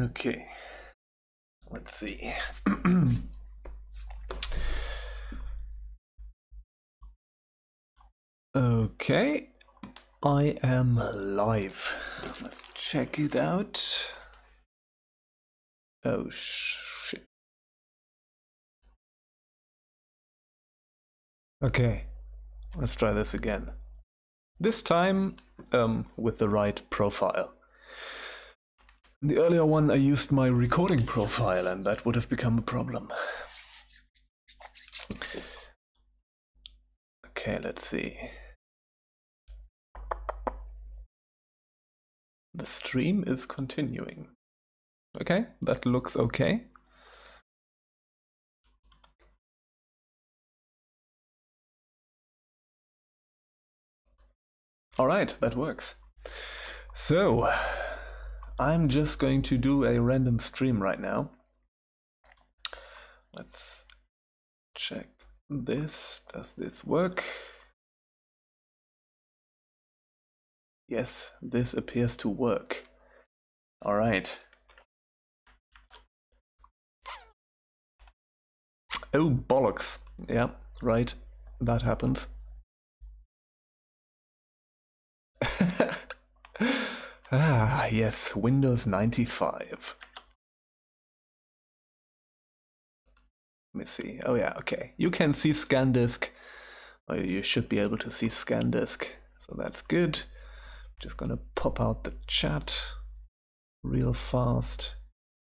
Okay. Let's see. okay. I am live. Let's check it out. Oh shit. Okay. Let's try this again. This time um, with the right profile. The earlier one I used my recording profile and that would have become a problem. Okay, let's see. The stream is continuing. Okay, that looks okay. All right, that works. So, I'm just going to do a random stream right now. Let's check this. Does this work? Yes, this appears to work. All right. Oh, bollocks. Yeah, right. That happens. ah, yes, Windows 95. Let me see. Oh yeah, okay. You can see ScanDisk. Or you should be able to see ScanDisk. So that's good. Just gonna pop out the chat real fast.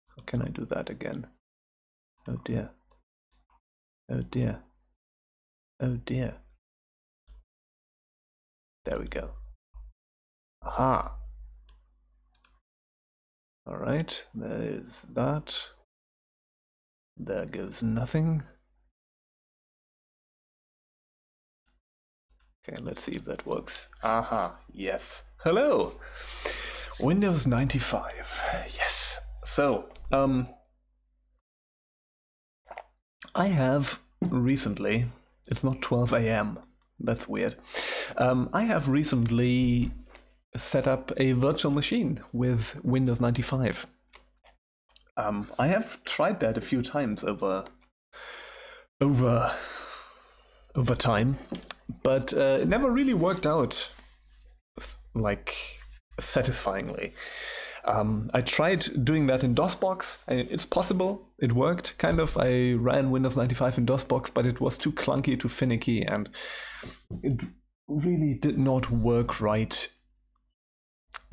How can I do that again? Oh dear. Oh dear. Oh dear. There we go. Aha. All right, there is that. There goes nothing. Okay, let's see if that works. Aha, yes. Hello! Windows 95. Yes. So, um, I have recently, it's not 12 a.m., that's weird. Um, I have recently set up a virtual machine with Windows 95. Um, I have tried that a few times over over over time, but uh, it never really worked out like satisfyingly. Um, I tried doing that in DOSBox. And it's possible. It worked, kind of. I ran Windows 95 in DOSBox, but it was too clunky, too finicky, and it really did not work right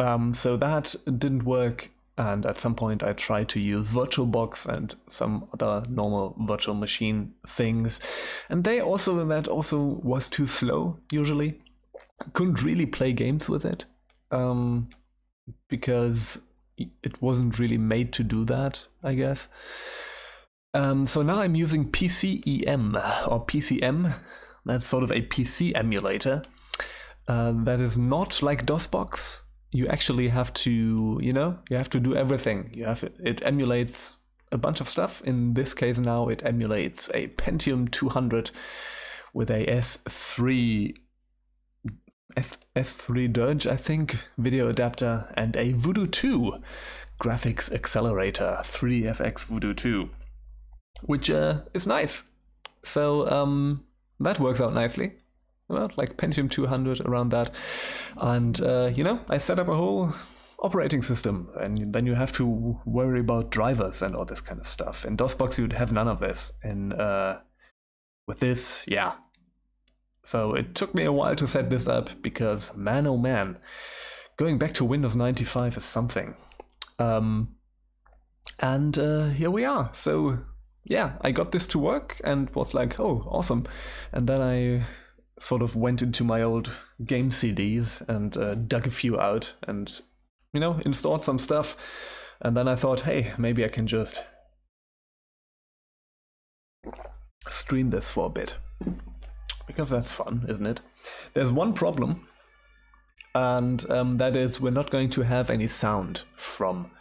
um, so that didn't work, and at some point I tried to use VirtualBox and some other normal virtual machine things, and they also that also was too slow usually. Couldn't really play games with it um, because it wasn't really made to do that, I guess. Um, so now I'm using PCEM or PCM. That's sort of a PC emulator uh, that is not like DOSBox you actually have to, you know, you have to do everything. You have it emulates a bunch of stuff. In this case now it emulates a Pentium 200 with a S3 F- S3 ViRGE, I think, video adapter and a Voodoo 2 graphics accelerator, 3FX Voodoo 2, which uh, is nice. So um, that works out nicely well, like Pentium 200 around that. And, uh, you know, I set up a whole operating system and then you have to worry about drivers and all this kind of stuff. In DOSBox, you'd have none of this. And uh, with this, yeah. So it took me a while to set this up because, man oh man, going back to Windows 95 is something. Um, and uh, here we are. So yeah, I got this to work and was like, oh, awesome. And then I sort of went into my old game CDs and uh, dug a few out and, you know, installed some stuff. And then I thought, hey, maybe I can just stream this for a bit. Because that's fun, isn't it? There's one problem, and um, that is we're not going to have any sound from.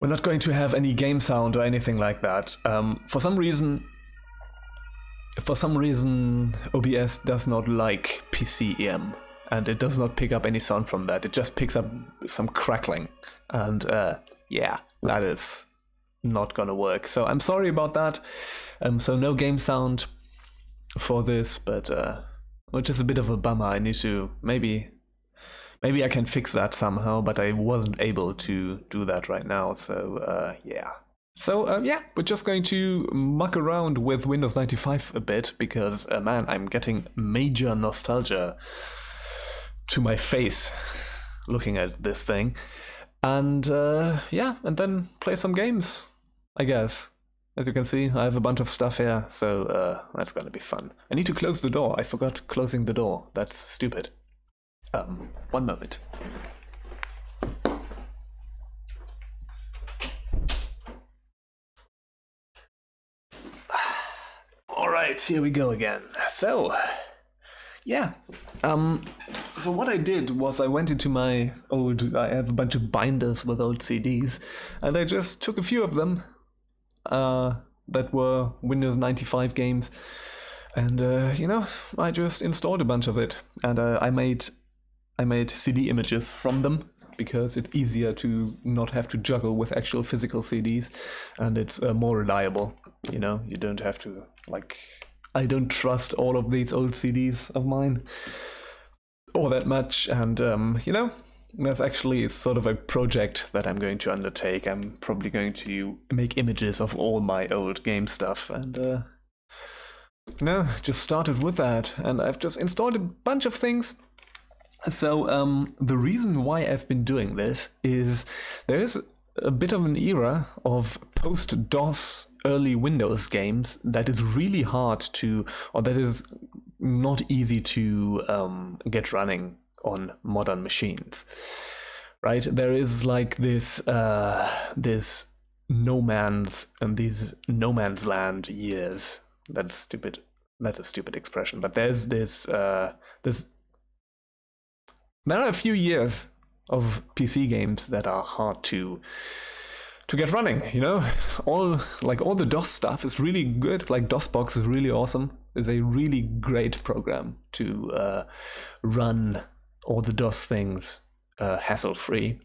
We're not going to have any game sound or anything like that. Um, for some reason, for some reason, OBS does not like PCEM, and it does not pick up any sound from that. It just picks up some crackling, and uh, yeah, that is not gonna work. So I'm sorry about that. Um, so no game sound for this, but uh, which is a bit of a bummer. I need to maybe maybe I can fix that somehow, but I wasn't able to do that right now. So uh, yeah. So uh, yeah, we're just going to muck around with Windows 95 a bit because uh, man, I'm getting major nostalgia to my face looking at this thing, and uh, yeah, and then play some games. I guess. As you can see, I have a bunch of stuff here, so uh, that's gonna be fun. I need to close the door. I forgot closing the door. That's stupid. Um, one moment. All right, here we go again. So, yeah. Um, so what I did was I went into my old. I have a bunch of binders with old CDs, and I just took a few of them uh, that were Windows 95 games. And uh, you know, I just installed a bunch of it, and uh, I made I made CD images from them because it's easier to not have to juggle with actual physical CDs, and it's uh, more reliable. You know, you don't have to like. I don't trust all of these old CDs of mine all that much, and um, you know, that's actually sort of a project that I'm going to undertake. I'm probably going to make images of all my old game stuff and uh no, just started with that and I've just installed a bunch of things. So um the reason why I've been doing this is there is a bit of an era of post DOS early Windows games that is really hard to or that is not easy to um, get running on modern machines right? There is like this uh this no man's and these no man's land years. That's stupid. That's a stupid expression but there's this uh this there are a few years of pc games that are hard to to get running you know all like all the dos stuff is really good like dosbox is really awesome is a really great program to uh, run all the DOS things uh, hassle free.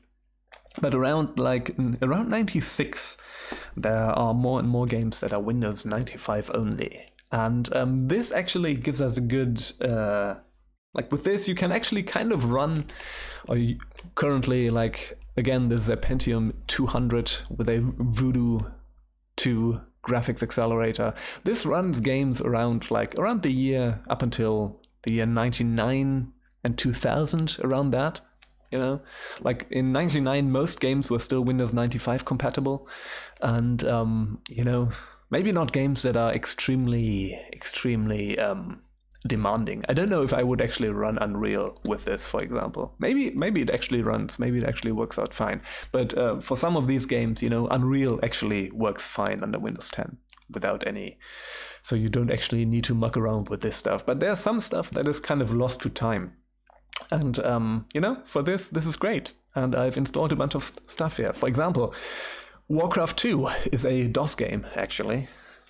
But around like around 96, there are more and more games that are Windows 95 only, and um, this actually gives us a good uh, like with this you can actually kind of run. Or currently, like again, this is a Pentium 200 with a Voodoo 2 graphics accelerator. This runs games around like around the year up until the year 99 and 2000 around that you know like in 99 most games were still windows 95 compatible and um, you know maybe not games that are extremely extremely um, demanding i don't know if i would actually run unreal with this for example maybe maybe it actually runs maybe it actually works out fine but uh, for some of these games you know unreal actually works fine under windows 10 without any so you don't actually need to muck around with this stuff but there's some stuff that is kind of lost to time and, um, you know, for this, this is great. And I've installed a bunch of st- stuff here. For example, Warcraft 2 is a DOS game, actually.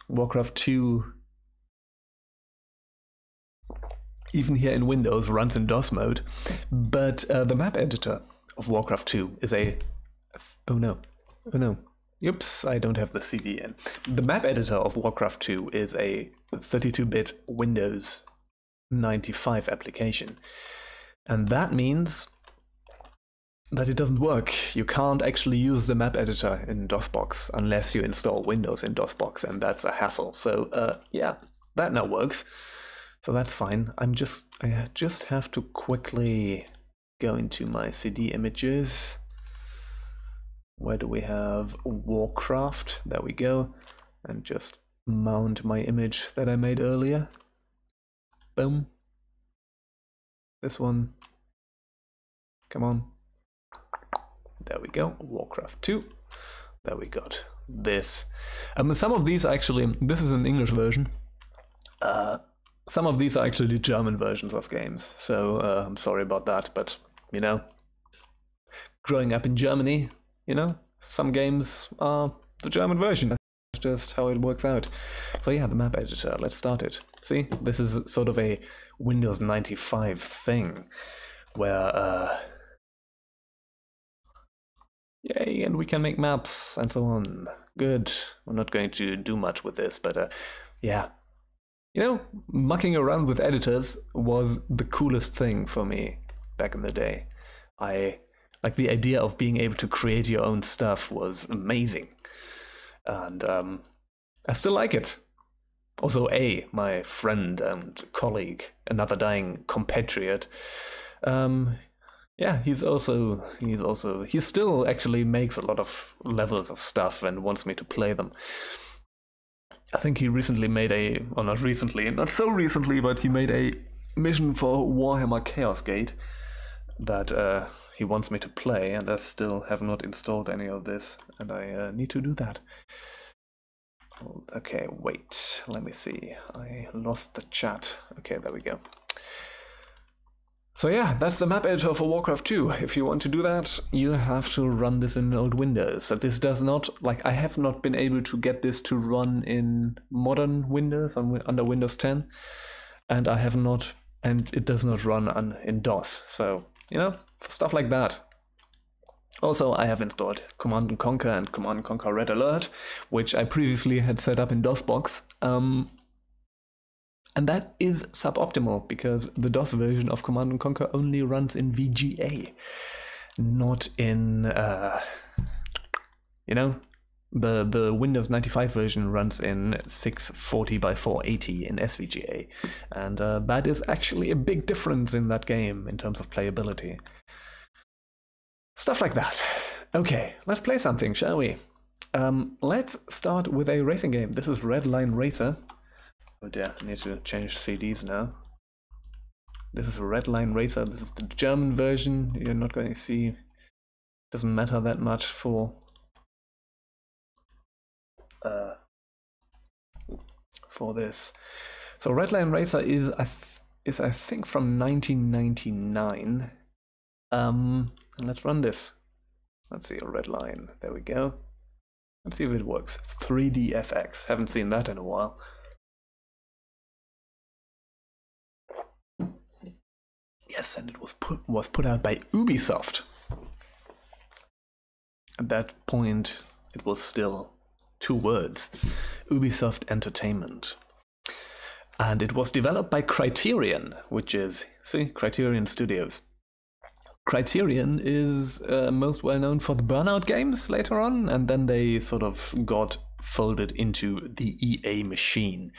Warcraft 2, even here in Windows, runs in DOS mode. But uh, the map editor of Warcraft 2 is a. Oh no. Oh no. Oops, I don't have the CD in. The map editor of Warcraft 2 is a 32 bit Windows 95 application. And that means that it doesn't work. You can't actually use the map editor in DOSBox unless you install Windows in DOSBox, and that's a hassle. So uh, yeah, that now works. So that's fine. I'm just I just have to quickly go into my CD images. Where do we have Warcraft? There we go. And just mount my image that I made earlier. Boom. This one. Come on. There we go. Warcraft 2. There we got this. Um, some of these actually, this is an English version. Uh, some of these are actually German versions of games. So uh, I'm sorry about that, but you know, growing up in Germany, you know, some games are the German version. That's just how it works out. So yeah, the map editor, let's start it. See, this is sort of a Windows 95 thing where uh, Yay, and we can make maps and so on. Good. We're not going to do much with this, but uh, yeah. You know, mucking around with editors was the coolest thing for me back in the day. I like the idea of being able to create your own stuff was amazing. And um, I still like it. Also, A, my friend and colleague, another dying compatriot, um, yeah, he's also he's also he still actually makes a lot of levels of stuff and wants me to play them. I think he recently made a, or not recently, not so recently, but he made a mission for Warhammer Chaos Gate that uh, he wants me to play, and I still have not installed any of this, and I uh, need to do that. Okay, wait, let me see. I lost the chat. Okay, there we go. So yeah, that's the map editor for Warcraft 2. If you want to do that, you have to run this in old Windows. So this does not, like, I have not been able to get this to run in modern Windows, on, under Windows 10, and I have not, and it does not run on, in DOS. So, you know, stuff like that. Also, I have installed Command & Conquer and Command & Conquer Red Alert, which I previously had set up in DOSBox. Um, and that is suboptimal because the DOS version of Command and Conquer only runs in VGA, not in, uh, you know, the the Windows 95 version runs in 640 by 480 in SVGA, and uh, that is actually a big difference in that game in terms of playability. Stuff like that. Okay, let's play something, shall we? Um, let's start with a racing game. This is Redline Racer. Oh dear, I need to change CDs now. This is a Redline Racer. This is the German version. You're not going to see. Doesn't matter that much for. Uh, for this. So Redline Racer is I is I think from 1999. Um, let's run this. Let's see a red line. There we go. Let's see if it works. 3D FX. Haven't seen that in a while. Yes, and it was put was put out by Ubisoft. At that point, it was still two words: Ubisoft Entertainment. And it was developed by Criterion, which is see Criterion Studios. Criterion is uh, most well known for the Burnout games later on, and then they sort of got folded into the EA machine.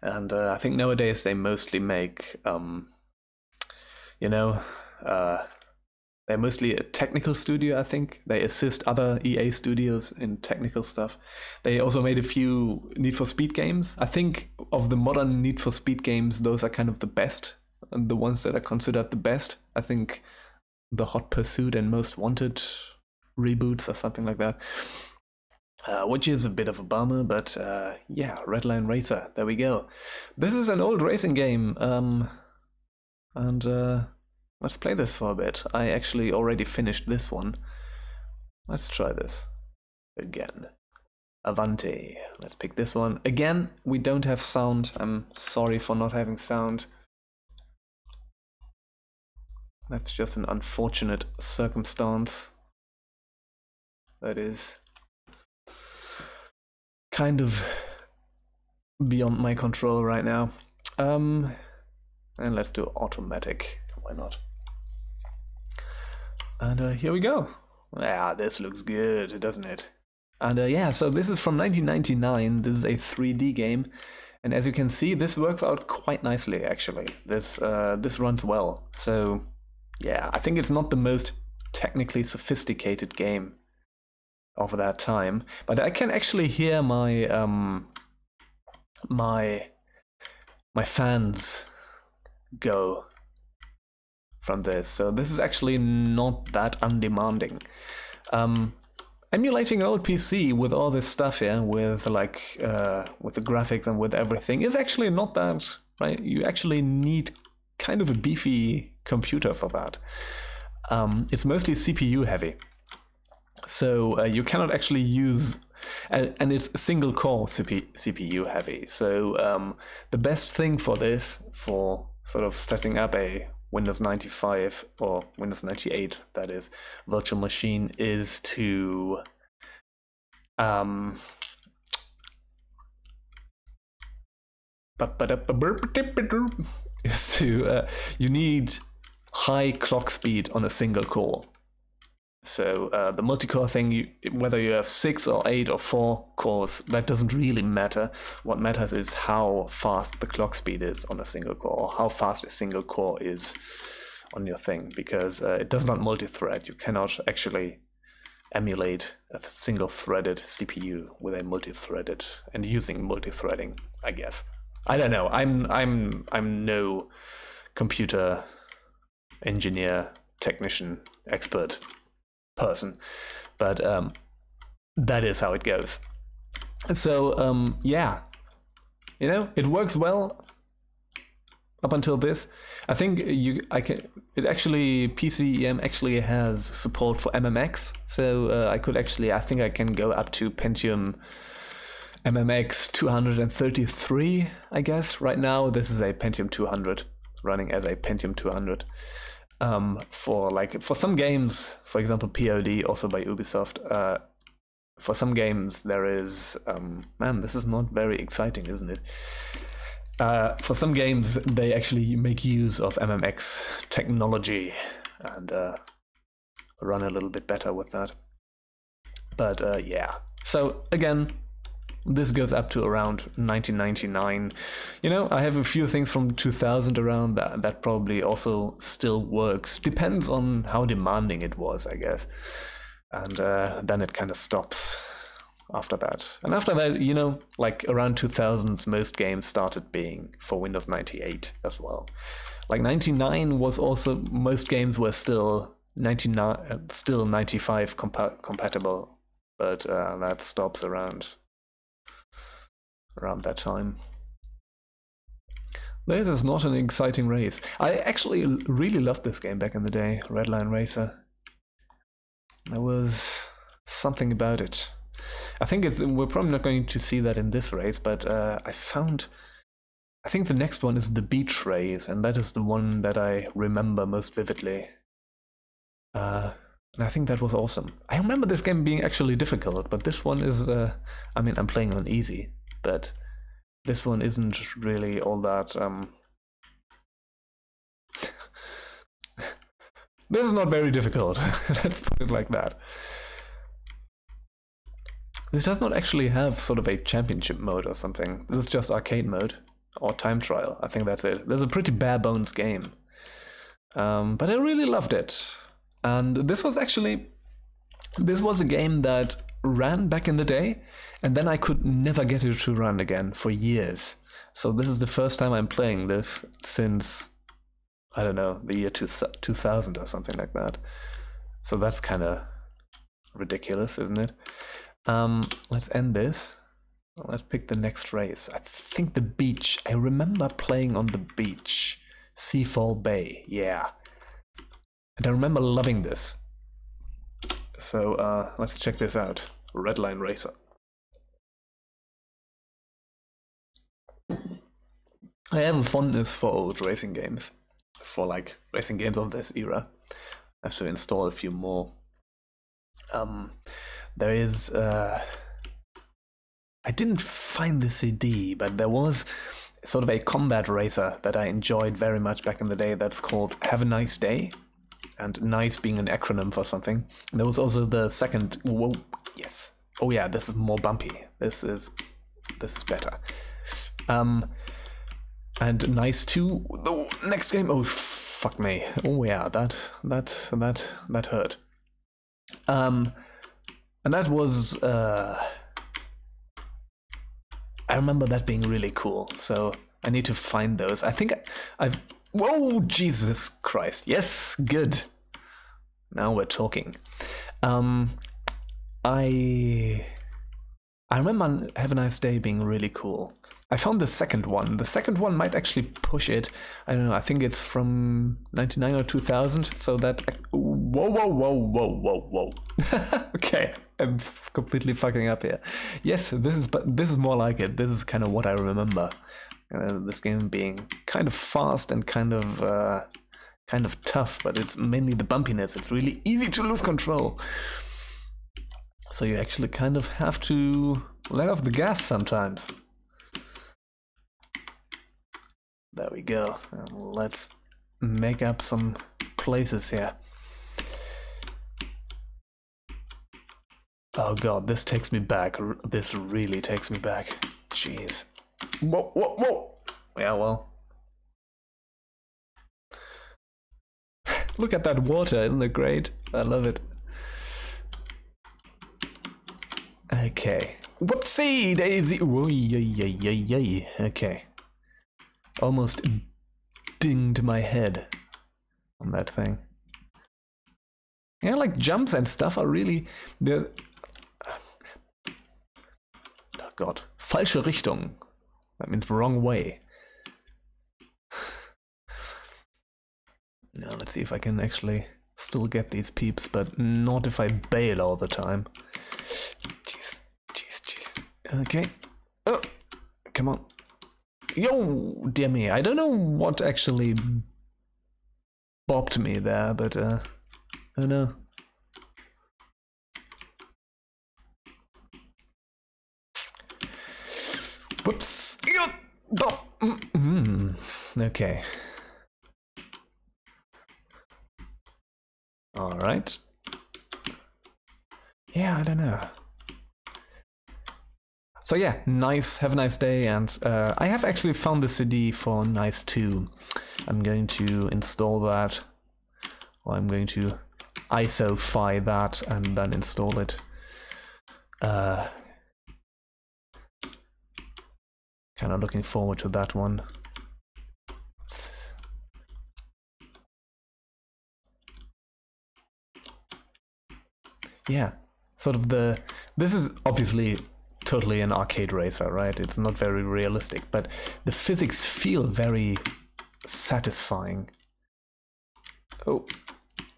And uh, I think nowadays they mostly make um, you know, uh, they're mostly a technical studio, I think. They assist other EA studios in technical stuff. They also made a few Need for Speed games. I think of the modern Need for Speed games, those are kind of the best, and the ones that are considered the best. I think the Hot Pursuit and Most Wanted reboots or something like that. Uh, which is a bit of a bummer, but uh, yeah, Redline Racer, there we go. This is an old racing game. Um, and uh, let's play this for a bit. I actually already finished this one. Let's try this again. Avanti. Let's pick this one. Again, we don't have sound. I'm sorry for not having sound. That's just an unfortunate circumstance. That is kind of beyond my control right now. Um, and let's do automatic. Why not? And uh, here we go. Yeah, this looks good, doesn't it? And uh, yeah, so this is from 1999. This is a 3D game. And as you can see, this works out quite nicely, actually. This, uh, this runs well. So yeah, I think it's not the most technically sophisticated game of that time. But I can actually hear my, um, my, my fans go from this. So this is actually not that undemanding. Um, emulating an old PC with all this stuff here, with like uh, with the graphics and with everything, is actually not that right. You actually need kind of a beefy computer for that. Um, it's mostly CPU heavy, so uh, you cannot actually use. And, it's single core CPU heavy. So um, the best thing for this, for sort of setting up a Windows 95 or Windows 98, that is, virtual machine is to um, is to uh, you need high clock speed on a single core. So uh, the multi-core thing, you, whether you have six or eight or four cores, that doesn't really matter. What matters is how fast the clock speed is on a single core, or how fast a single core is on your thing, because uh, it does not multi-thread. You cannot actually emulate a single-threaded CPU with a multi-threaded and using multi-threading. I guess I don't know. I'm I'm I'm no computer engineer, technician, expert person, but um, that is how it goes. So um, yeah, you know, it works well up until this. I think you I can it actually PCEM actually has support for MMX, so uh, I could actually I think I can go up to Pentium MMX 233, I guess. Right now, this is a Pentium 200 running as a Pentium 200 um, for like for some games, for example, POD, also by Ubisoft. Uh, for some games, there is um, man, this is not very exciting, isn't it? Uh, for some games, they actually make use of MMX technology and uh, run a little bit better with that. But uh, yeah, so again, this goes up to around 1999. You know, I have a few things from 2000 around that that probably also still works. Depends on how demanding it was, I guess. And uh, then it kind of stops after that. And after that, you know, like around 2000s, most games started being for Windows 98 as well. Like 99 was also most games were still 99, still 95 compa- compatible, but uh, that stops around around that time. This is not an exciting race. I actually really loved this game back in the day, Redline Racer. There was something about it. I think it's we're probably not going to see that in this race, but uh, I found I think the next one is the beach race, and that is the one that I remember most vividly. Uh, and I think that was awesome. I remember this game being actually difficult, but this one is, uh, I mean, I'm playing on easy but this one isn't really all that. Um... this is not very difficult. Let's put it like that. This does not actually have sort of a championship mode or something. This is just arcade mode or time trial. I think that's it. There's a pretty bare bones game. Um, but I really loved it. And this was actually this was a game that ran back in the day, and then I could never get it to run again for years. So this is the first time I'm playing this since I don't know the year two, 2000 or something like that. So that's kind of ridiculous, isn't it? Um, let's end this. Let's pick the next race. I think the beach. I remember playing on the beach. Seafall Bay, yeah. And I remember loving this. So uh, let's check this out. Redline Racer. I have a fondness for old racing games, for like racing games of this era. I have to install a few more. Um, there is. Uh, I didn't find the CD, but there was sort of a combat racer that I enjoyed very much back in the day. That's called Have a Nice Day and nice being an acronym for something. And there was also the second. Whoa, yes. Oh yeah, this is more bumpy. This is this is better. Um, and nice too. The next game. Oh fuck me. Oh yeah, that that that that hurt. Um, and that was. Uh, I remember that being really cool. So I need to find those. I think I've Whoa, Jesus Christ. Yes, good. Now we're talking. Um, I I remember Have a Nice Day being really cool. I found the second one. The second one might actually push it. I don't know. I think it's from 99 or 2000. So that. Whoa, whoa, whoa, whoa, whoa, whoa. okay, I'm completely fucking up here. Yes, this is. But this is more like it. This is kind of what I remember. This game being kind of fast and kind of uh, kind of tough, but it's mainly the bumpiness. It's really easy to lose control. So you actually kind of have to let off the gas sometimes. There we go. And let's make up some places here. Oh god, this takes me back. This really takes me back. Jeez. Whoa, whoa, whoa! Yeah, well. Look at that water, isn't it great? I love it. Okay. Whoopsie daisy! Whoa, yay, yay, yay, yay. Okay. Almost dinged my head on that thing. Yeah, like jumps and stuff are really the Oh god. Falsche Richtung. That means wrong way. now let's see if I can actually still get these peeps, but not if I bail all the time. Jeez, jeez, jeez. Okay. Oh, come on. Yo, dear me. I don't know what actually bopped me there, but uh, oh no. Whoops. Mm-hmm. Okay. All right. Yeah, I don't know. So yeah, nice. Have a nice day, and uh, I have actually found the CD for Nice 2. I'm going to install that, or I'm going to ISO-fy that and then install it. Uh, kind of looking forward to that one. Yeah, sort of the. This is obviously totally an arcade racer, right? It's not very realistic, but the physics feel very satisfying. Oh,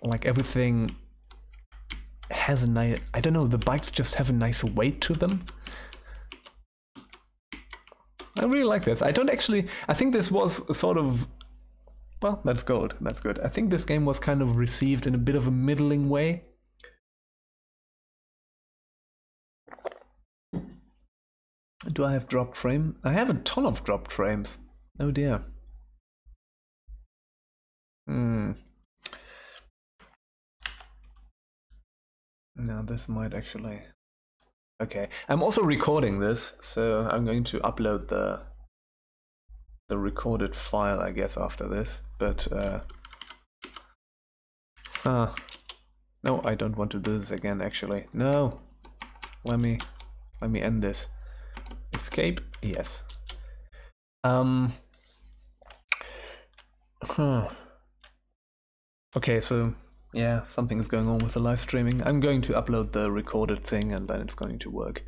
like everything has a nice. I don't know. The bikes just have a nice weight to them. I really like this. I don't actually. I think this was sort of. Well, that's good. That's good. I think this game was kind of received in a bit of a middling way. Do I have dropped frame? I have a ton of dropped frames. Oh dear. Hmm. Now this might actually Okay, I'm also recording this, so I'm going to upload the the recorded file, I guess, after this. But uh, huh. no, I don't want to do this again. Actually, no. Let me let me end this. Escape. Yes. Um. Huh. Okay, so yeah, something's going on with the live streaming. I'm going to upload the recorded thing and then it's going to work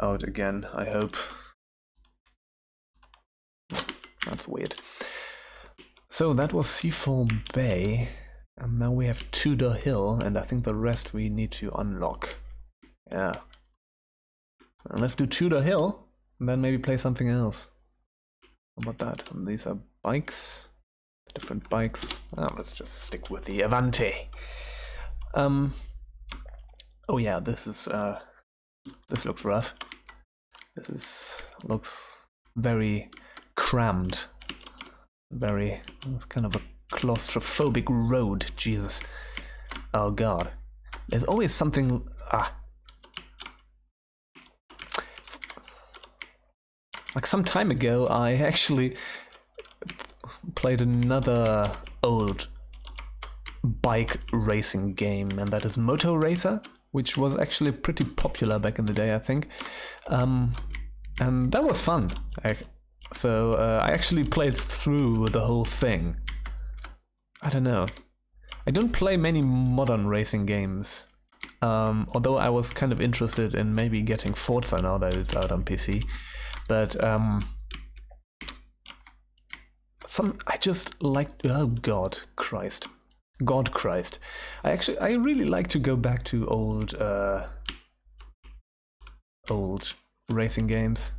out again, I hope. That's weird. So that was Seafall Bay, and now we have Tudor Hill, and I think the rest we need to unlock. Yeah. And let's do Tudor Hill, and then maybe play something else. How about that? And these are bikes different bikes. Oh, let's just stick with the Avante. Um. Oh yeah, this is uh, this looks rough. This is looks very crammed. Very. It's kind of a claustrophobic road. Jesus. Oh God. There's always something. Ah. Like some time ago, I actually played another old bike racing game, and that is Moto Racer, which was actually pretty popular back in the day, I think. Um, and that was fun. I, so uh, I actually played through the whole thing. I don't know. I don't play many modern racing games. Um, although I was kind of interested in maybe getting Forza now that it's out on PC. But um, some I just like oh God Christ. God Christ. I actually I really like to go back to old uh old racing games.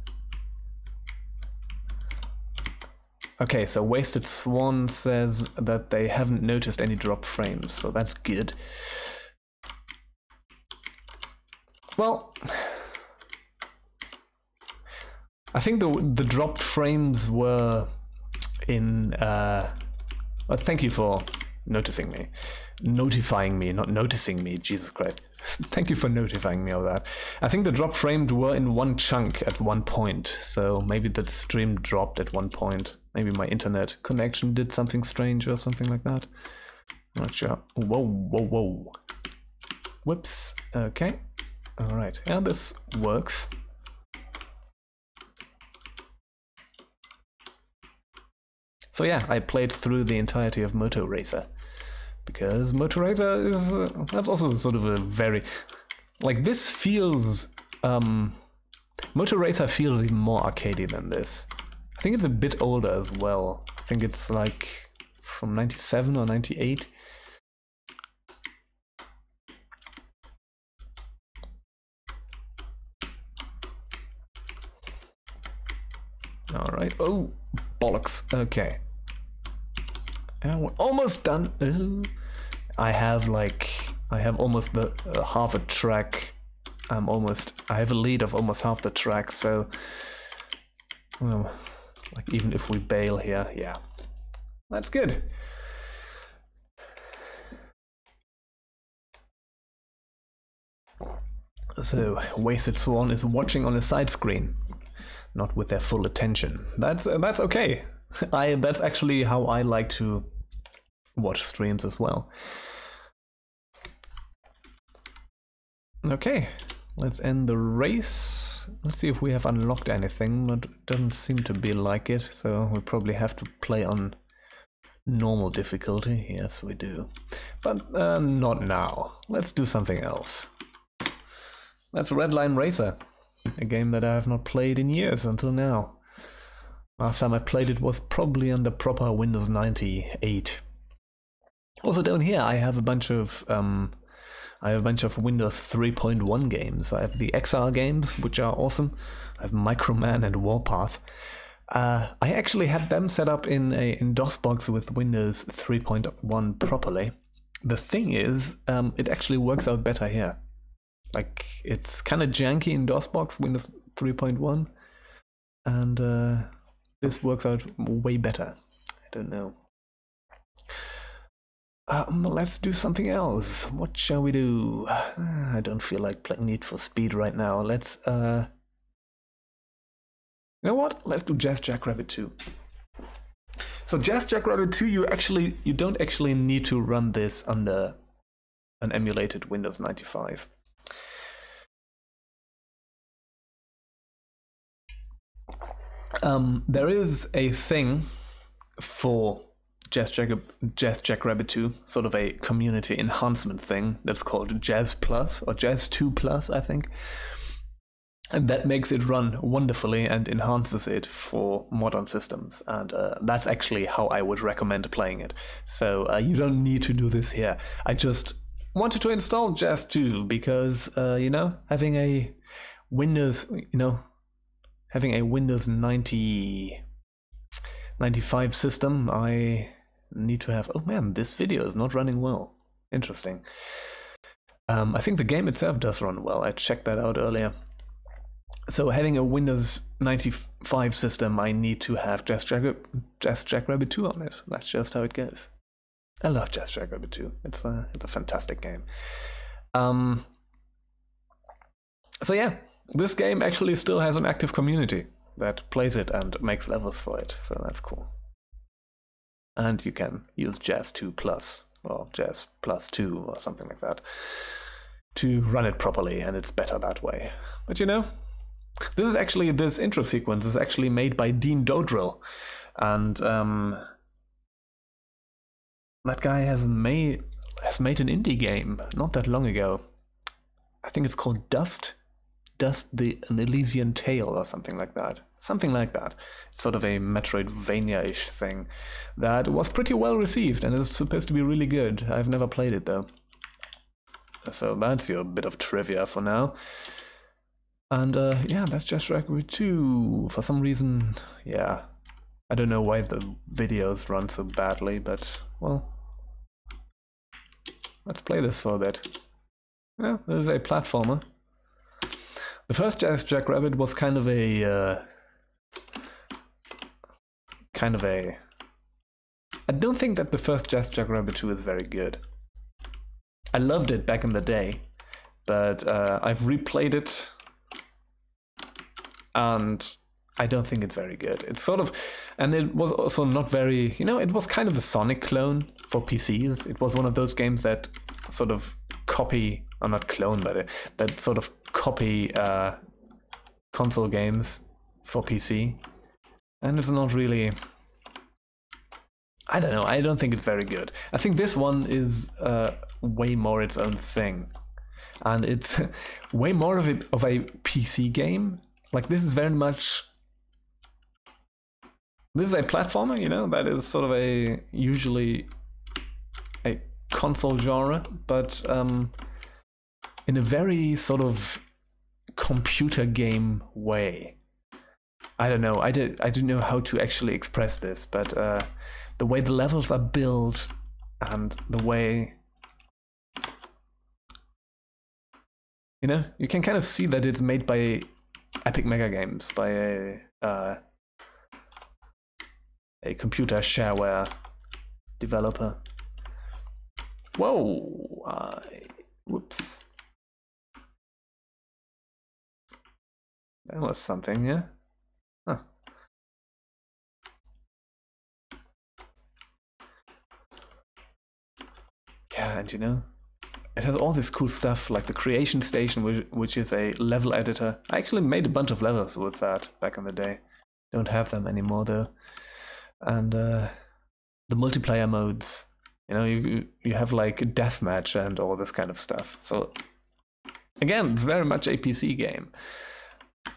Okay, so Wasted Swan says that they haven't noticed any drop frames, so that's good. Well, I think the the dropped frames were in. Uh, well, thank you for noticing me, notifying me, not noticing me. Jesus Christ! thank you for notifying me of that. I think the drop frames were in one chunk at one point, so maybe the stream dropped at one point. Maybe my internet connection did something strange or something like that. Not sure. Whoa, whoa, whoa. Whoops. Okay. All right. Yeah, this works. So yeah, I played through the entirety of Moto Racer because Moto Racer is uh, that's also sort of a very like this feels um Moto Racer feels even more arcadey than this. I think it's a bit older as well. I think it's like from 97 or 98. All right. Oh, bollocks. Okay. And we're almost done. Ooh. I have like I have almost the uh, half a track. I'm almost I have a lead of almost half the track. So, like even if we bail here, yeah, that's good. So, Wasted Swan is watching on a side screen, not with their full attention. That's uh, that's okay. I that's actually how I like to watch streams as well. Okay, let's end the race. Let's see if we have unlocked anything, but it doesn't seem to be like it, so we probably have to play on normal difficulty. Yes, we do. But uh, not now. Let's do something else. That's Redline Racer, a game that I have not played in years until now. Last time I played it was probably under proper Windows 98. Also down here I have a bunch of um, I have a bunch of Windows 3.1 games. I have the XR games, which are awesome. I have Microman and Warpath. Uh, I actually had them set up in a in DOSBox with Windows 3.1 properly. The thing is, um, it actually works out better here. Like it's kind of janky in DOSBox Windows 3.1, and uh, this works out way better. I don't know. Um, let's do something else. What shall we do? I don't feel like playing Need for Speed right now. Let's, uh... You know what? Let's do Jazz Jackrabbit 2. So Jazz Jackrabbit 2, you actually, you don't actually need to run this under an emulated Windows 95. Um, there is a thing for Jazz, Jack, Jazz Jackrabbit 2, sort of a community enhancement thing that's called Jazz Plus or Jazz 2 Plus, I think. And that makes it run wonderfully and enhances it for modern systems. And uh, that's actually how I would recommend playing it. So uh, you don't need to do this here. I just wanted to install Jazz 2 because, uh, you know, having a Windows, you know, having a Windows 90 95 system, I need to have. Oh man, this video is not running well. Interesting. Um, I think the game itself does run well. I checked that out earlier. So having a Windows 95 system, I need to have Jazz, Jack- Jazz Jackrabbit 2 on it. That's just how it goes. I love Jazz Jackrabbit 2. It's a, it's a fantastic game. Um, so yeah, this game actually still has an active community that plays it and makes levels for it, so that's cool. And you can use Jazz 2 Plus or Jazz Plus 2 or something like that to run it properly, and it's better that way. But you know, this is actually this intro sequence is actually made by Dean Dodrill, and um, that guy has made has made an indie game not that long ago. I think it's called Dust Dust the an Elysian Tail or something like that. Something like that. It's sort of a Metroidvania-ish thing that was pretty well received and is supposed to be really good. I've never played it though. So that's your bit of trivia for now. And uh, yeah, that's just Raccoon 2. For some reason, yeah, I don't know why the videos run so badly, but well, let's play this for a bit. Yeah, this is a platformer. The first Jazz Jackrabbit was kind of a uh, kind of a. I don't think that the first Jazz Jackrabbit 2 is very good. I loved it back in the day, but uh, I've replayed it and I don't think it's very good. It's sort of, and it was also not very, you know, it was kind of a Sonic clone for PCs. It was one of those games that sort of copy, or not clone, but uh, that sort of copy uh, console games for PC. And it's not really, I don't know, I don't think it's very good. I think this one is uh, way more its own thing. And it's way more of a, of a PC game. Like, this is very much this is a platformer, you know, that is sort of a usually a console genre, but um, in a very sort of computer game way. I don't know. I did. I didn't know how to actually express this, but uh, the way the levels are built and the way you know, you can kind of see that it's made by Epic Mega Games, by a uh, a computer shareware developer. Whoa! I, whoops. That was something, yeah? Huh. Yeah, and you know, it has all this cool stuff like the Creation Station, which, which is a level editor. I actually made a bunch of levels with that back in the day. Don't have them anymore though and uh, the multiplayer modes. You know, you you have like deathmatch and all this kind of stuff. So again, it's very much a PC game,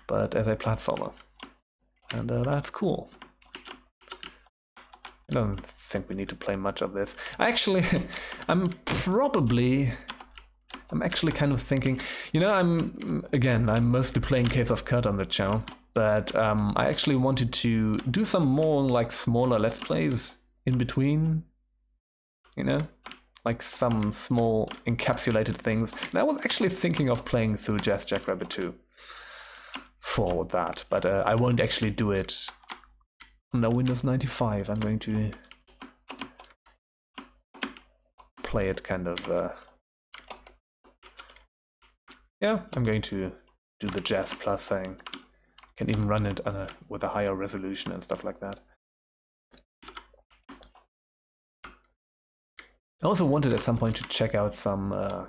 but as a platformer, and uh, that's cool. I don't think we need to play much of this. I actually, I'm probably I'm actually kind of thinking, you know, I'm again, I'm mostly playing Caves of Qud on the channel, but um, I actually wanted to do some more like smaller let's plays in between, you know, like some small encapsulated things. And I was actually thinking of playing through Jazz Jackrabbit 2 for that, but uh, I won't actually do it the Windows 95. I'm going to play it kind of. Uh, yeah, I'm going to do the Jazz Plus thing. Can even run it a, with a higher resolution and stuff like that. I also wanted at some point to check out some, uh,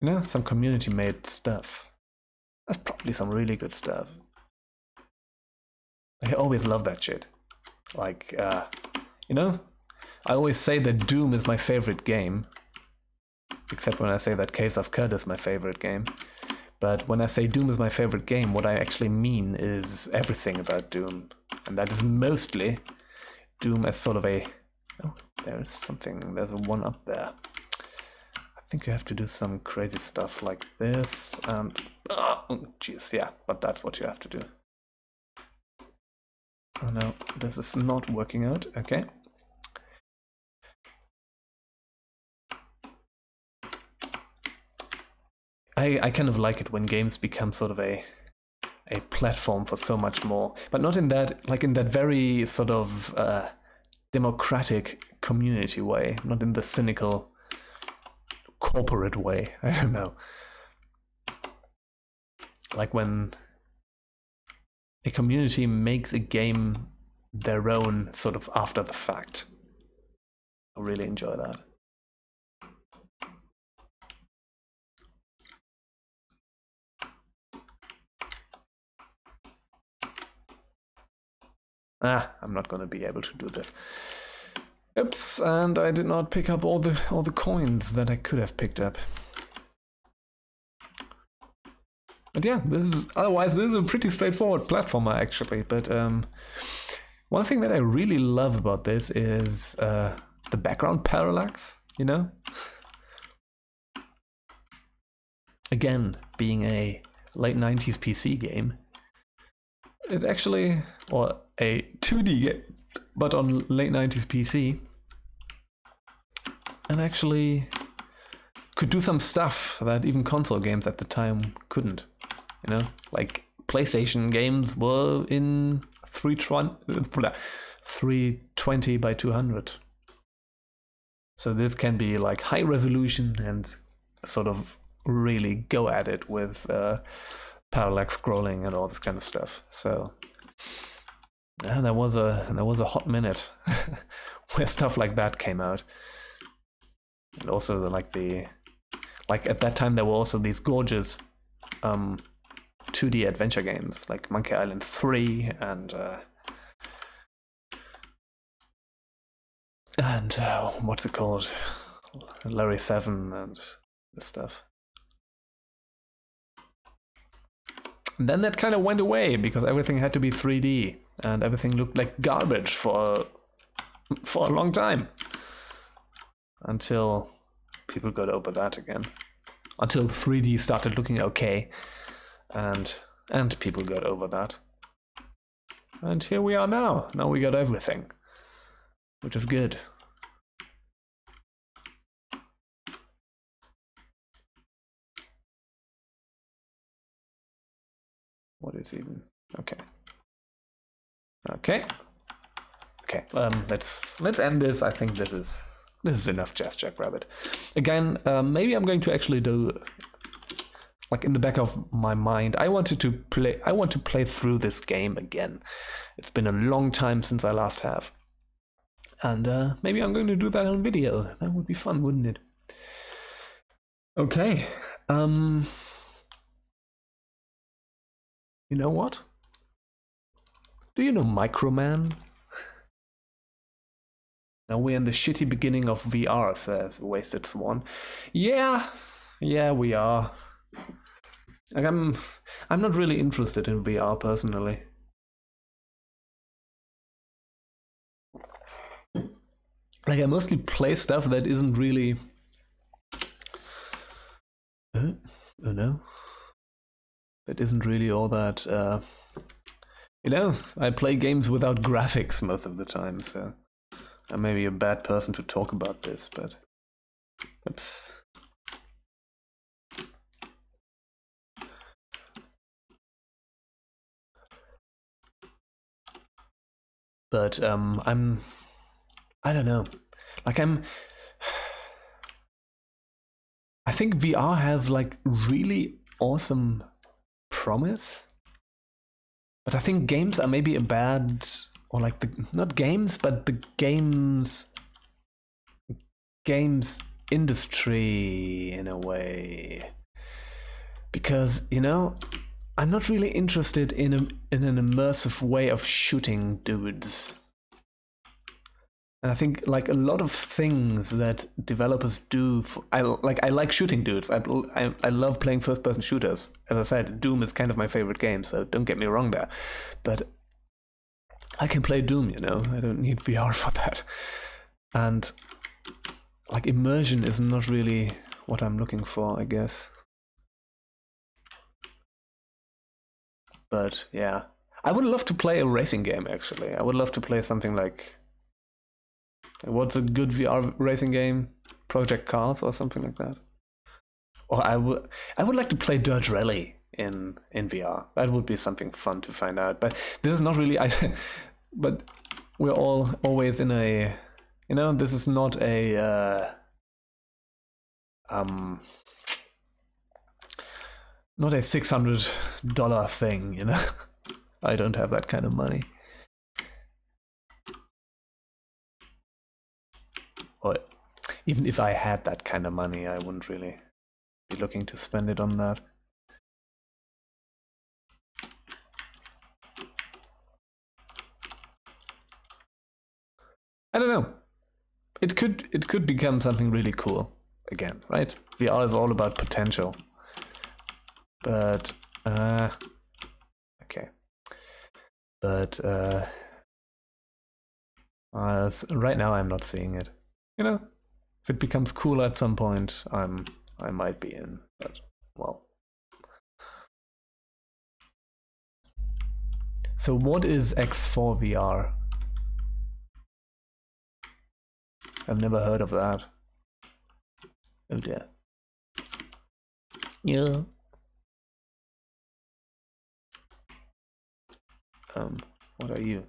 you know, some community-made stuff. That's probably some really good stuff. I always love that shit. Like, uh, you know, I always say that Doom is my favorite game, except when I say that Caves of Qud is my favorite game. But when I say Doom is my favorite game, what I actually mean is everything about Doom. And that is mostly Doom as sort of a... Oh, there's something, there's a one up there. I think you have to do some crazy stuff like this. And, oh, jeez, yeah, but that's what you have to do. Oh no, this is not working out. Okay. I, I kind of like it when games become sort of a a platform for so much more, but not in that like in that very sort of uh, democratic community way, not in the cynical corporate way. I don't know. Like when a community makes a game their own sort of after the fact. I really enjoy that. Ah, I'm not gonna be able to do this. Oops, and I did not pick up all the all the coins that I could have picked up. But yeah, this is otherwise this is a pretty straightforward platformer actually. But um, one thing that I really love about this is uh, the background parallax. You know, again being a late '90s PC game, it actually, or a 2D game, but on late 90s PC, and actually could do some stuff that even console games at the time couldn't. You know, like PlayStation games were in 320 by 200. So this can be like high resolution and sort of really go at it with uh, parallax scrolling and all this kind of stuff. So yeah, there was a there was a hot minute where stuff like that came out, and also the, like the like at that time there were also these gorgeous um, 2D adventure games like Monkey Island 3 and uh, and uh, what's it called Larry 7 and this stuff. And then that kind of went away because everything had to be 3D and everything looked like garbage for for a long time until people got over that again. Until 3D started looking okay and and people got over that. And here we are now. Now we got everything. Which is good. What is even okay. Okay. Okay, um let's let's end this. I think this is this is enough Jazz Jackrabbit. Again, um, maybe I'm going to actually do like in the back of my mind i wanted to play i want to play through this game again. It's been a long time since i last have. And uh, maybe i'm going to do that on video. That would be fun wouldn't it? Okay um you know what? Do you know microman? Now we're in the shitty beginning of vr says wasted swan. Yeah yeah we are like I'm I'm not really interested in VR personally. Like I mostly play stuff that isn't really uh, oh no. That isn't really all that uh you know, I play games without graphics most of the time, so I may be a bad person to talk about this, but oops. But um, I'm I don't know. Like I'm I think VR has like really awesome promise. But I think games are maybe a bad or like the not games but the games games industry in a way. Because, you know, I'm not really interested in a, in an immersive way of shooting dudes. And I think like a lot of things that developers do, for, I like I like shooting dudes. I, I I love playing first person shooters. As I said, Doom is kind of my favorite game, so don't get me wrong there. But I can play Doom, you know. I don't need VR for that. And like immersion is not really what I'm looking for, I guess. But yeah, I would love to play a racing game. Actually, I would love to play something like what's a good VR racing game? Project Cars or something like that. Or I would I would like to play Dirt Rally in in VR. That would be something fun to find out. But this is not really I. but we're all always in a you know this is not a uh, um not a $600 thing, you know? I don't have that kind of money. Or even if I had that kind of money, I wouldn't really be looking to spend it on that. I don't know. It could it could become something really cool again, right? VR is all about potential. But, uh, okay. But, uh, uh, right now I'm not seeing it. You know, if it becomes cool at some point, I'm, I might be in, but, well. So what is X4 VR? I've never heard of that. Oh dear. Yeah. Um, what are you?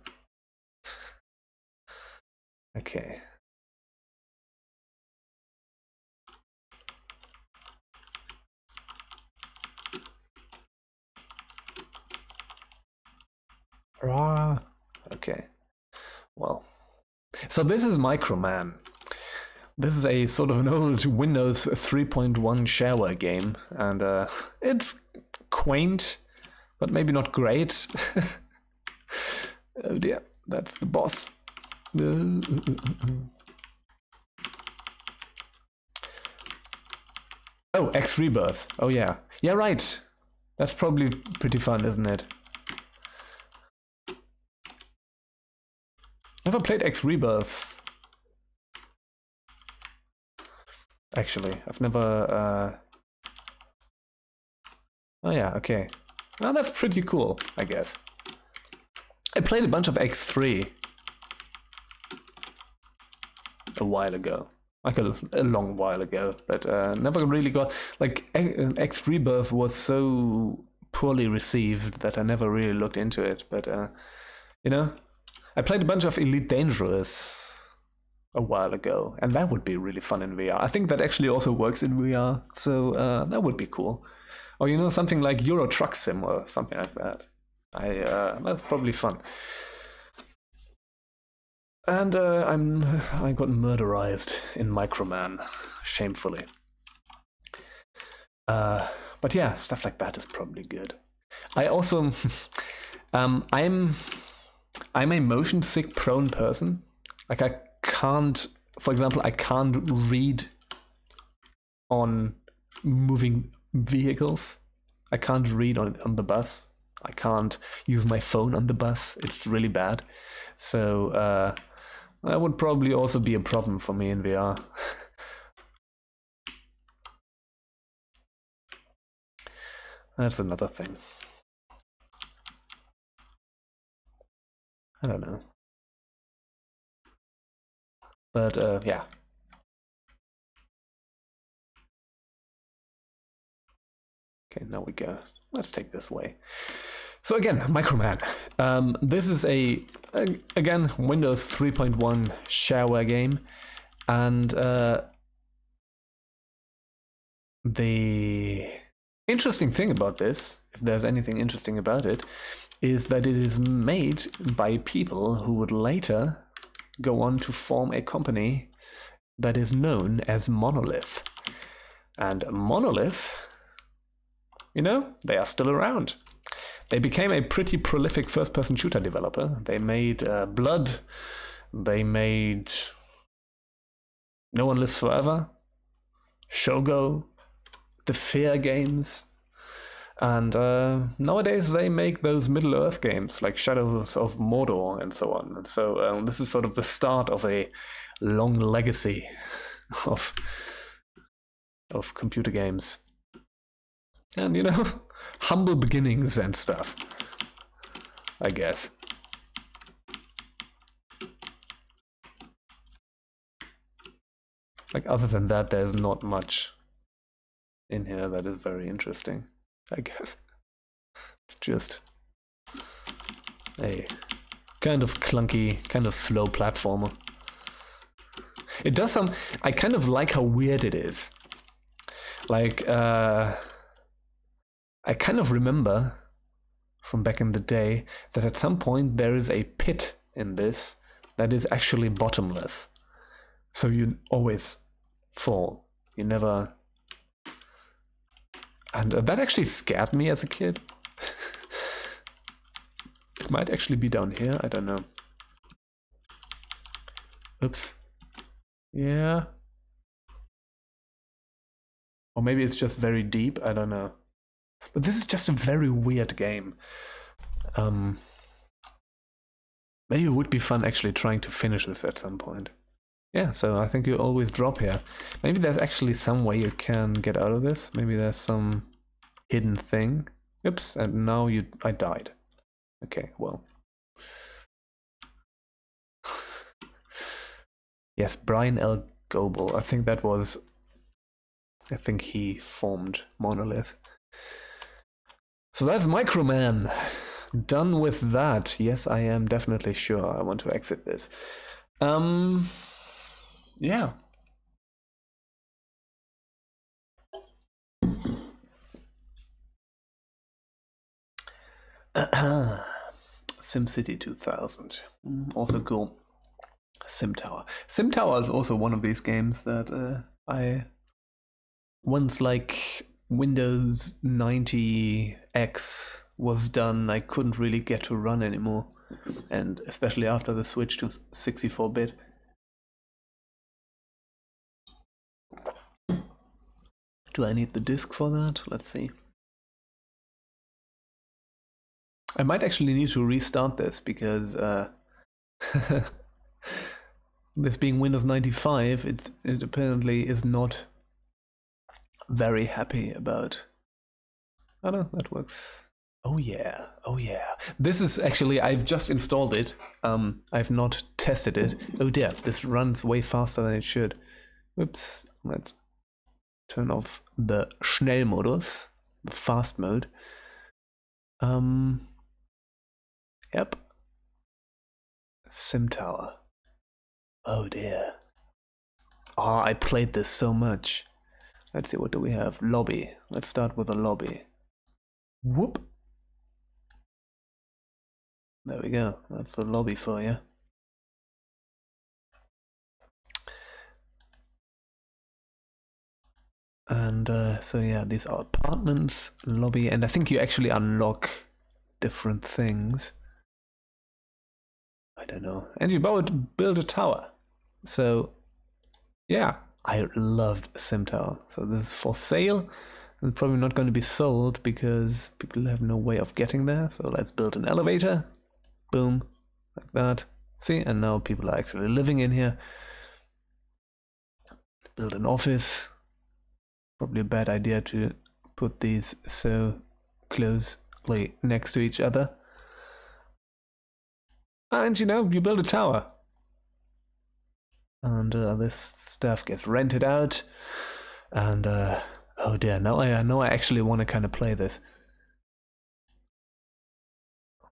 okay. Ah, okay. Well, so this is Microman. This is a sort of an old Windows 3.1 shareware game, and uh, it's quaint, but maybe not great. oh dear, that's the boss. Uh, uh, uh, oh, X Rebirth. Oh yeah. Yeah, right. That's probably pretty fun, isn't it? Never played X Rebirth. Actually, I've never. Uh... Oh yeah, okay. Well, that's pretty cool, I guess. I played a bunch of X3 a while ago, like a, a long while ago, but uh, never really got like X Rebirth was so poorly received that I never really looked into it. But uh, you know, I played a bunch of Elite Dangerous a while ago, and that would be really fun in VR. I think that actually also works in VR, so uh, that would be cool. Or you know, something like Euro Truck Sim or something like that. I uh, that's probably fun. And uh, I'm I got murderized in Microman, shamefully. Uh, but yeah, stuff like that is probably good. I also, um, I'm I'm a motion sick prone person. Like I can't, for example, I can't read on moving vehicles. I can't read on, on the bus. I can't use my phone on the bus. It's really bad. So uh, that would probably also be a problem for me in VR. That's another thing. I don't know. But uh, yeah. Okay, now we go. Let's take this way. So again, Microman. Um, this is a, again, Windows 3.1 shareware game. And uh, the interesting thing about this, if there's anything interesting about it, is that it is made by people who would later go on to form a company that is known as Monolith. And Monolith, you know, they are still around. They became a pretty prolific first person shooter developer. They made uh, Blood, they made No One Lives Forever, Shogo, the Fear games, and uh, nowadays they make those Middle Earth games like Shadows of Mordor and so on. And so um, this is sort of the start of a long legacy of of computer games. And you know, humble beginnings and stuff. I guess. Like other than that, there's not much in here that is very interesting. I guess. It's just a kind of clunky, kind of slow platformer. It does some. I kind of like how weird it is. Like, uh, I kind of remember from back in the day that at some point there is a pit in this that is actually bottomless. So you always fall. You never and uh, that actually scared me as a kid. it might actually be down here, I don't know. Oops. Yeah. Or maybe it's just very deep, I don't know. But this is just a very weird game. Um, maybe it would be fun actually trying to finish this at some point. Yeah, so I think you always drop here. Maybe there's actually some way you can get out of this. Maybe there's some hidden thing. Oops, and now you I died. Okay, well. yes, Brian L. Goble. I think that was. I think he formed Monolith. So that's Microman. Done with that. Yes, I am definitely sure I want to exit this. Um, yeah. SimCity 2000. Mm, also cool. Sim Tower. Sim Tower is also one of these games that uh, I once like Windows 90X was done, I couldn't really get to run anymore. And especially after the switch to 64 bit. Do I need the disk for that? Let's see. I might actually need to restart this because uh, this being Windows 95, it, it apparently is not very happy about. Oh no, that works. Oh yeah, oh yeah. This is actually, I've just installed it. Um, I've not tested it. Oh dear, this runs way faster than it should. Whoops, let's turn off the Schnellmodus, the fast mode. Um, Yep. Sim Tower. Oh dear. Ah, oh, I played this so much. Let's see, what do we have? Lobby. Let's start with a lobby. Whoop. There we go. That's the lobby for you. And uh, so yeah, these are apartments, lobby, and I think you actually unlock different things. I don't know. And you build build a tower. So yeah, I loved Sim Tower. So this is for sale. and probably not going to be sold because people have no way of getting there. So let's build an elevator. Boom, like that. See, and now people are actually living in here. Build an office. Probably a bad idea to put these so closely next to each other. And you know, you build a tower. And uh, this stuff gets rented out. And uh, oh dear, now I know I actually want to kind of play this.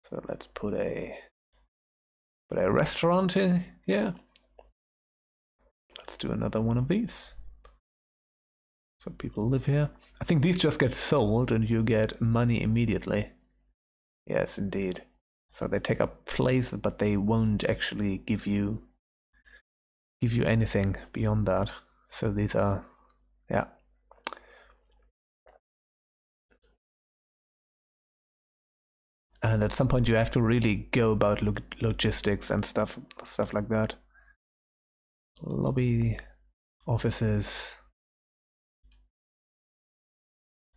So let's put a put a restaurant in here. Let's do another one of these. So people live here. I think these just get sold and you get money immediately. Yes, indeed. So they take up places, but they won't actually give you give you anything beyond that. So these are, yeah. And at some point, you have to really go about log logistics and stuff, stuff like that. Lobby, offices.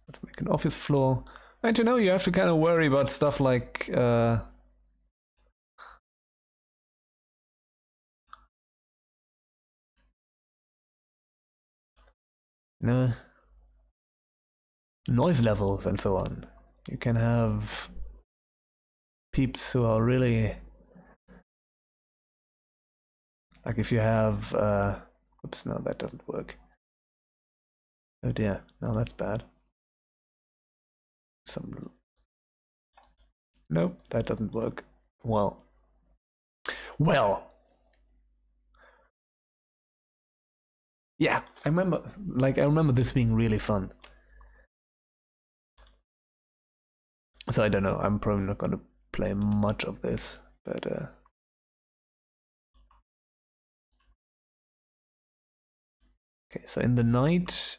Let's make an office floor. And you know, you have to kind of worry about stuff like uh, no noise levels and so on. You can have peeps who are really like if you have uh oops no that doesn't work. Oh dear, no that's bad. Some Nope, that doesn't work. Well well Yeah, I remember. Like I remember this being really fun. So I don't know. I'm probably not going to play much of this, but. Uh, okay, so in the night,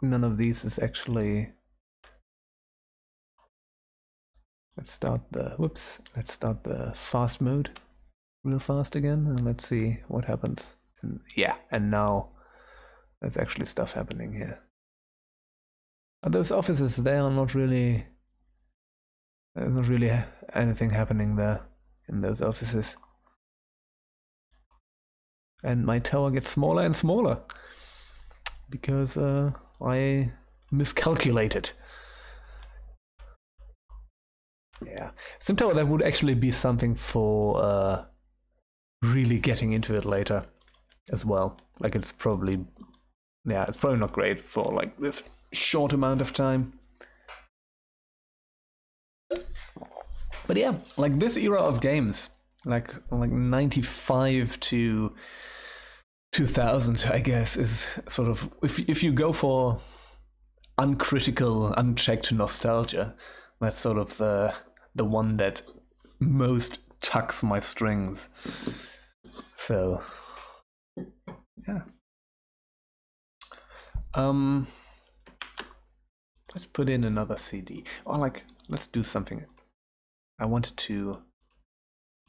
none of these is actually. Let's start the whoops. Let's start the fast mode, real fast again, and let's see what happens. Yeah, and now there's actually stuff happening here. But those offices, they are not really. There's not really anything happening there in those offices. And my tower gets smaller and smaller because uh, I miscalculated. Yeah, SimTower that would actually be something for uh, really getting into it later as well. Like it's probably, yeah, it's probably not great for like this short amount of time. But yeah, like this era of games, like like 95 to 2000, I guess, is sort of if if you go for uncritical, unchecked nostalgia, that's sort of the the one that most tucks my strings. So yeah. Um let's put in another CD. Or like let's do something. I wanted to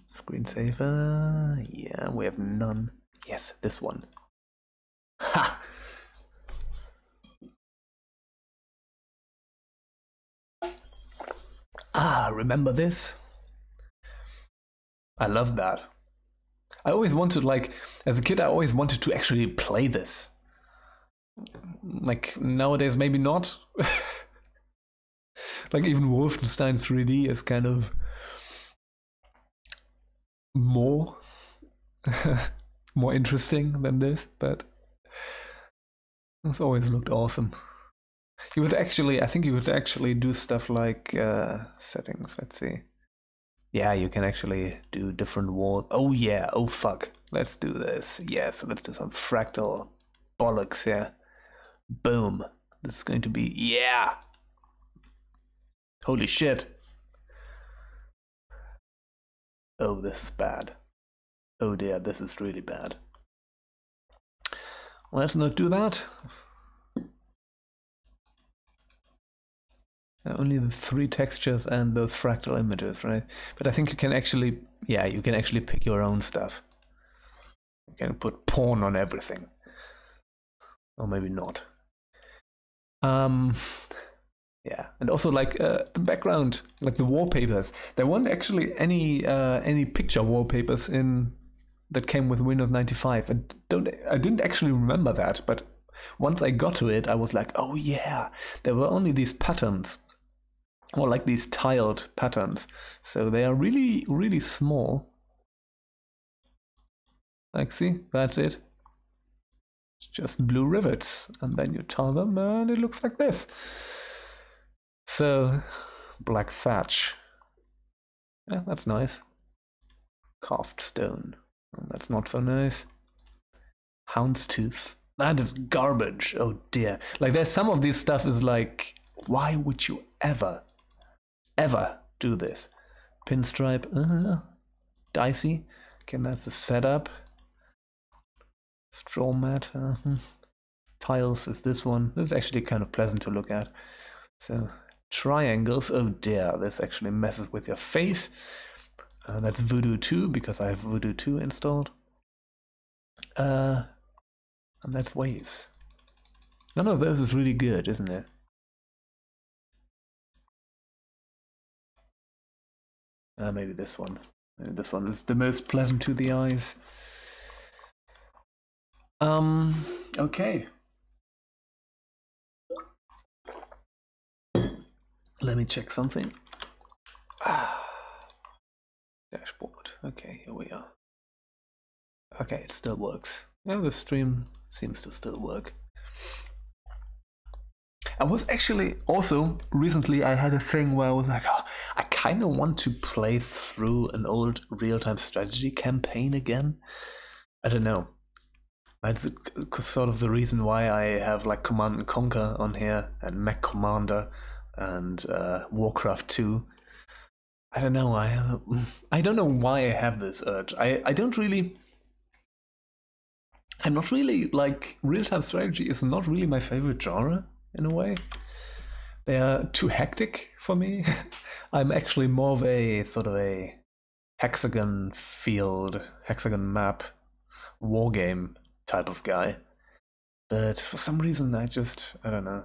screensaver. Yeah, we have none. Yes, this one. Ha! Ah, remember this? I love that. I always wanted, like, as a kid, I always wanted to actually play this. Like, nowadays, maybe not. like, even Wolfenstein 3D is kind of more more interesting than this, but it's always looked awesome. You would actually, I think you would actually do stuff like uh, settings. Let's see. Yeah, you can actually do different walls. Oh yeah, oh fuck. Let's do this. Yeah, so let's do some fractal bollocks, yeah. Boom. This is going to be, yeah. Holy shit. Oh, this is bad. Oh dear, this is really bad. Let's not do that. Only the three textures and those fractal images, right? But I think you can actually, yeah, you can actually pick your own stuff. You can put porn on everything. Or maybe not. Um, yeah, and also like uh, the background, like the wallpapers. There weren't actually any uh, any picture wallpapers in that came with Windows 95. I don't, I didn't actually remember that, but once I got to it, I was like, oh yeah, there were only these patterns or like these tiled patterns. So they are really, really small. Like, see, that's it. It's just blue rivets, and then you tile them, and it looks like this. So, black thatch. Yeah, that's nice. Carved stone. That's not so nice. Houndstooth. That is garbage. Oh dear. Like, there's some of this stuff is like, why would you ever ever do this. Pinstripe, uh, dicey. Okay, that's the setup. Straw mat. Uh. Tiles is this one. This is actually kind of pleasant to look at. So triangles. Oh dear, this actually messes with your face. Uh, that's Voodoo 2 because I have Voodoo 2 installed. Uh, and that's waves. None of those is really good, isn't it? Uh, maybe this one. Maybe this one is the most pleasant to the eyes. Um, okay. Let me check something. Ah, dashboard. Okay, here we are. Okay, it still works. Yeah, the stream seems to still work. I was actually also recently I had a thing where I was like, oh, I kind of want to play through an old real-time strategy campaign again. I don't know. That's sort of the reason why I have like Command and Conquer on here and Mech Commander and uh, Warcraft 2. I don't know. I I don't know why I have this urge. I I don't really. I'm not really like real-time strategy is not really my favorite genre in a way. They are too hectic for me. I'm actually more of a sort of a hexagon field, hexagon map, war game type of guy. But for some reason, I just, I don't know.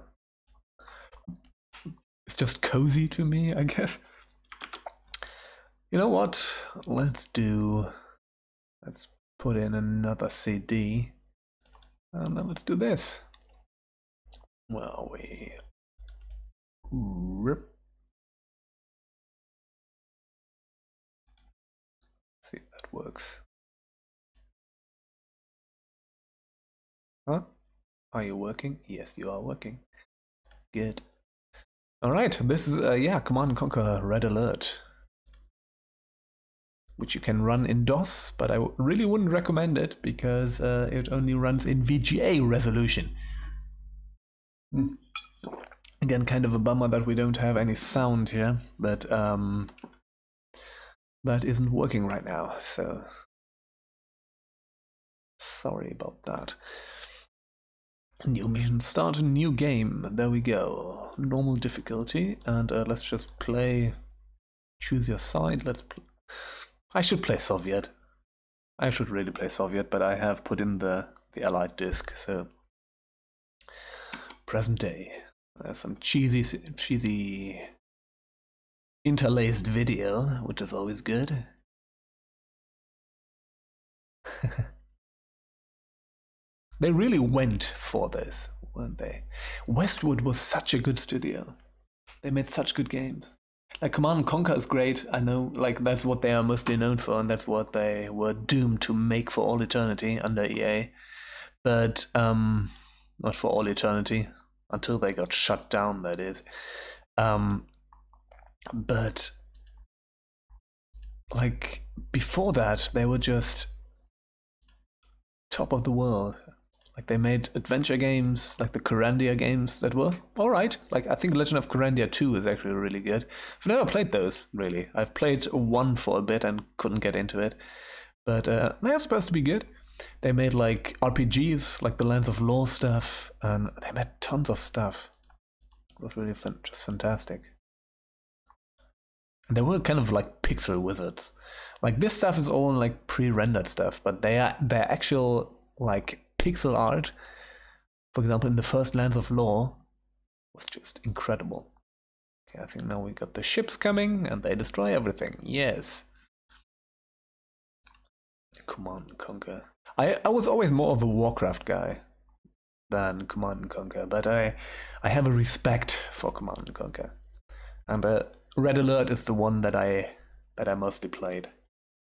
It's just cozy to me, I guess. You know what? Let's do. Let's put in another CD. And then let's do this. Well, we? Rip. Let's see if that works. Huh? Are you working? Yes, you are working. Good. All right, this is, uh, yeah, Command & Conquer Red Alert, which you can run in DOS, but I really wouldn't recommend it because uh, it only runs in VGA resolution. Hmm. Again, kind of a bummer that we don't have any sound here, but um, that isn't working right now, so sorry about that. New mission, start a new game. There we go. Normal difficulty, and uh, let's just play. Choose your side. Let's. I should play Soviet. I should really play Soviet, but I have put in the the Allied disc, so present day. There's some cheesy, cheesy interlaced video, which is always good. they really went for this, weren't they? Westwood was such a good studio. They made such good games. Like Command and Conquer is great. I know, like that's what they are mostly known for, and that's what they were doomed to make for all eternity under EA. But um, not for all eternity until they got shut down. That is, um, but like before that, they were just top of the world. Like they made adventure games, like the Kyrandia games that were all right. Like I think Legend of Kyrandia 2 is actually really good. I've never played those really. I've played one for a bit and couldn't get into it, but uh, they're supposed to be good. They made like RPGs, like the Lands of Lore stuff, and they made tons of stuff. It was really fun, just fantastic. And they were kind of like pixel wizards. Like this stuff is all like pre-rendered stuff, but they are their actual like pixel art, for example, in the first Lands of Lore, was just incredible. Okay, I think now we got the ships coming and they destroy everything. Yes. Command and Conquer. I, I was always more of a Warcraft guy than Command and Conquer, but I I have a respect for Command and Conquer. And uh, Red Alert is the one that I that I mostly played,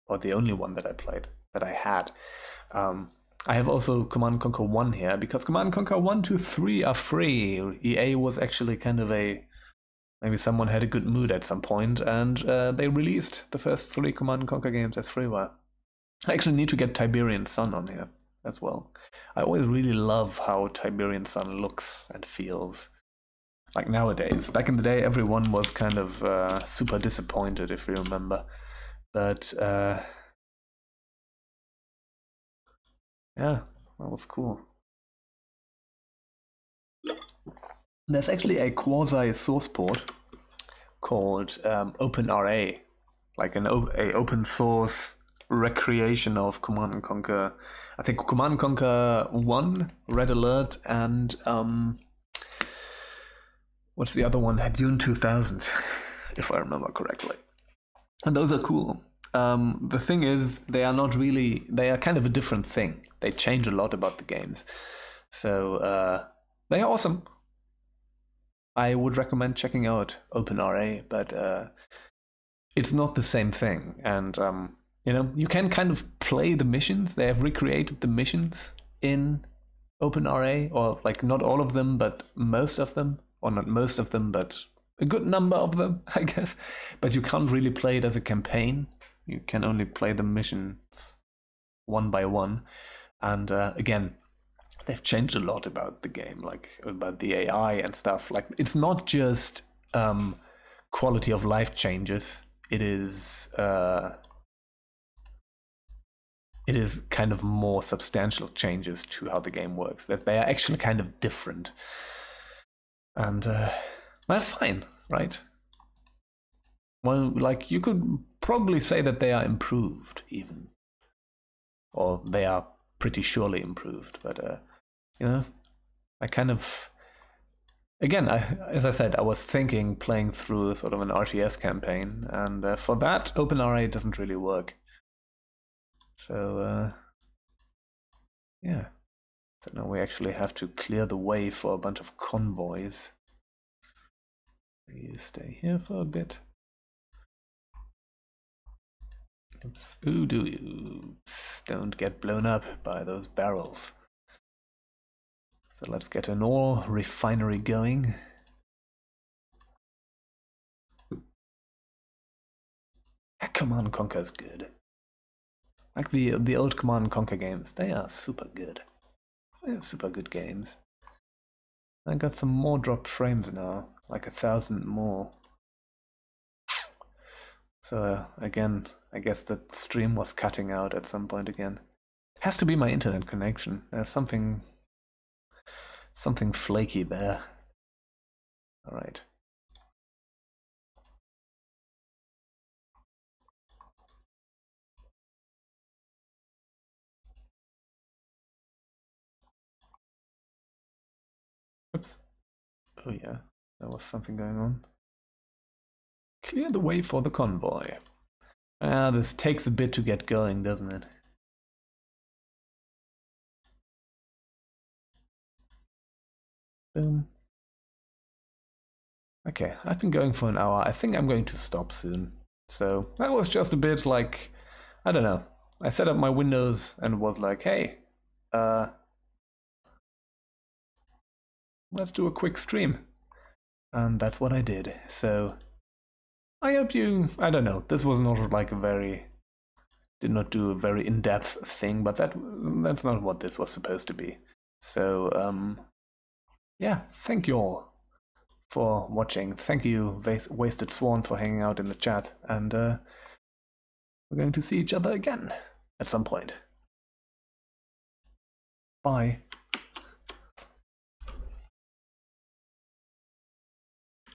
or the only one that I played that I had. Um, I have also Command and Conquer 1 here because Command and Conquer 1, 2, 3 are free. EA was actually kind of a. Maybe someone had a good mood at some point and uh, they released the first three Command and Conquer games as freeware. I actually need to get Tiberian Sun on here as well. I always really love how Tiberian Sun looks and feels. Like nowadays. Back in the day, everyone was kind of uh, super disappointed, if you remember. But uh, Yeah, that was cool. There's actually a quasi source port called um, OpenRA, like an a open source recreation of Command and Conquer. I think Command and Conquer One, Red Alert, and um, what's the other one? Dune 2000, if I remember correctly. And those are cool. Um, the thing is, they are not really. They are kind of a different thing. They change a lot about the games, so uh, they are awesome. I would recommend checking out OpenRA, but uh, it's not the same thing. And um, you know, you can kind of play the missions. They have recreated the missions in OpenRA, or like not all of them, but most of them, or not most of them, but a good number of them, I guess. But you can't really play it as a campaign. You can only play the missions one by one. And uh, again, they've changed a lot about the game, like about the AI and stuff. Like it's not just um, quality of life changes. It is uh, it is kind of more substantial changes to how the game works. That they are actually kind of different, and uh, that's fine, right? Well, like you could probably say that they are improved, even, or they are pretty surely improved. But uh, you know, I kind of, again, I, as I said, I was thinking playing through sort of an RTS campaign, and uh, for that, OpenRA doesn't really work. So uh, yeah, so now we actually have to clear the way for a bunch of convoys. You stay here for a bit. Oops. Ooh, do oops. Don't get blown up by those barrels. So let's get an ore refinery going. Yeah, Command Conquer is good. Like the the old Command Conquer games, they are super good. They're super good games. I got some more dropped frames now, like a thousand more. So uh, again, I guess the stream was cutting out at some point again. Has to be my internet connection. There's something something flaky there. All right. Oh yeah, there was something going on. Clear the way for the convoy. Ah, this takes a bit to get going, doesn't it? Boom. Okay, I've been going for an hour. I think I'm going to stop soon. So that was just a bit like, I don't know. I set up my windows and was like, hey, uh, let's do a quick stream. And that's what I did. So I hope you, I don't know, this was not like a very, did not do a very in-depth thing, but that that's not what this was supposed to be. So, um, yeah, thank you all for watching. Thank you, Wasted Swan, for hanging out in the chat, and uh, we're going to see each other again at some point. Bye.